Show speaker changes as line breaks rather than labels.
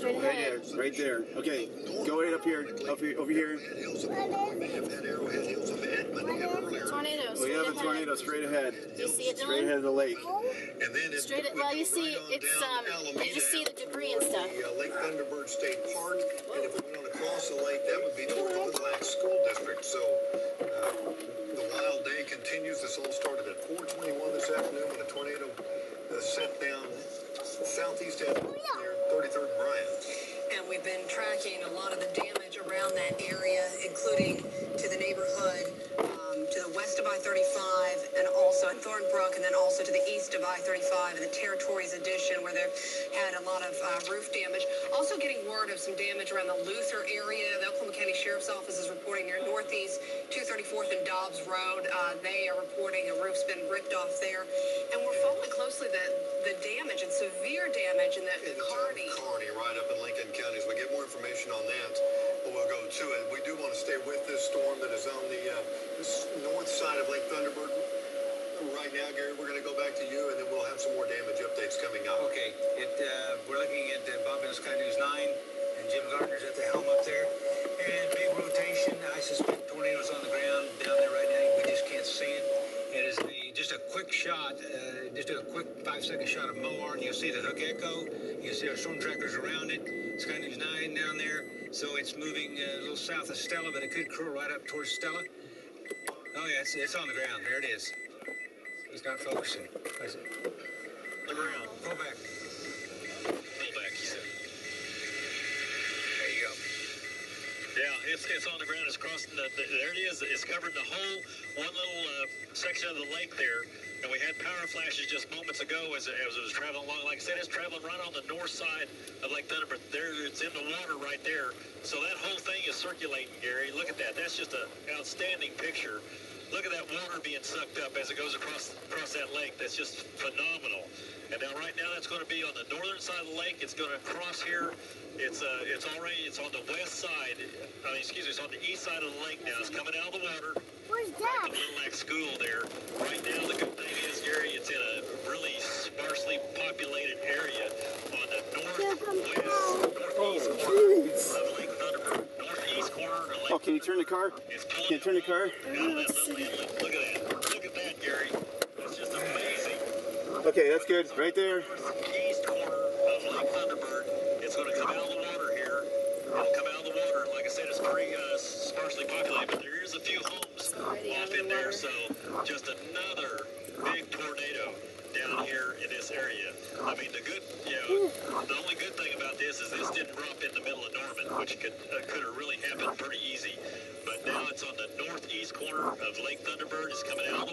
Where?
That's called the
straight
Right there, right there. Okay, go right up here, up here, over here.
Arrowhead we have had Arrowhead Hills of Edmond earlier.
Tornado.
We have a
ahead.
tornado straight ahead.
Do you see it,
Straight ahead of the lake.
And then
Straight.
we
Well,
go
you see,
right
it's
down
um, you just see the debris and stuff.
the uh, Lake Thunderbird State Park, and if we went on across the lake, that would be toward the Little Axe School District. So uh, the wild day continues. This all started at 4:21 this afternoon when a tornado uh, set down southeast Edmond near 33rd and Bryant.
And we've been tracking a lot of the damage around that area, including to the of I-35 and also in Thornbrook, and then also to the east of I-35 and the Territories Addition, where they've had a lot of uh, roof damage. Also getting word of some damage around the Luther area. The Oklahoma County Sheriff's Office is reporting near northeast 234th and Dobbs Road. Uh, they are reporting a roof's been ripped off there. And we're following closely the, the damage and severe damage in the
in Carney. Carney, right up in Lincoln County. As we get more information on that, we'll go to it. We do want to stay with this storm that is on of Lake Thunderbird. Right now, Gary, we're going to go back to you, and then we'll have some more damage updates coming up.
Okay, it, uh, we're looking at uh, Bob Bell Sky News 9, and Jim Gardner's at the helm up there. And big rotation. I suspect tornadoes on the ground down there right now. We just can't see it. It is a, just a quick shot, uh, just a quick five second shot of Moore, and you'll see the hook echo. You'll see our storm trackers around it. Sky News 9 down there. So it's moving uh, a little south of Stella, but it could curl right up towards Stella. Oh, yeah, it's, it's on the ground. There it is. He's not focusing. Is it? The ground. Pull back.
It's, it's on the ground. It's crossing the, the there it is. It's covering the whole one little uh, section of the lake there. And we had power flashes just moments ago as, it- as it was traveling along. Like I said, it's traveling right on the north side of Lake Thunderbird. There, it's in the water right there. So that whole thing is circulating, Gary. Look at that. That's just an outstanding picture. Look at that water being sucked up as it goes across across that lake. That's just phenomenal. And now, right now, that's going to be on the northern side of the lake. It's going to cross here. It's uh, it's already it's on the west side. I mean, excuse me, it's on the east side of the lake now. It's coming out of the water.
Where's
The
that?
Little Axe School there. Right now, the good thing is, Gary, it's in a really sparsely populated area
can you turn the car? Can you turn the car?
out of that little. Look at that. Look at that, Gary. That's just amazing.
Okay, that's good. Right there.
East corner of Lake Thunderbird. It's going to come out of the water here. It'll come out of the water. Like I said, it's pretty uh, sparsely populated, but there is a few homes off in there. So just another big tornado down here in this area. I mean, the good, you know, the only good thing about this is this didn't drop in the middle of Norman, which could uh, could have really happened pretty easy. But now it's on the northeast corner of Lake Thunderbird. It's coming out